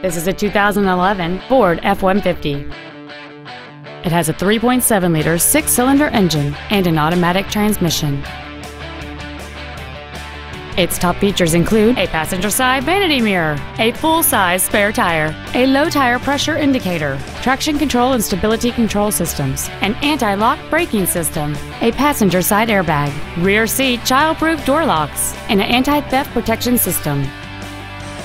This is a 2011 Ford F-150. It has a 3.7-liter six-cylinder engine and an automatic transmission. Its top features include a passenger side vanity mirror, a full-size spare tire, a low tire pressure indicator, traction control and stability control systems, an anti-lock braking system, a passenger side airbag, rear seat child-proof door locks, and an anti-theft protection system.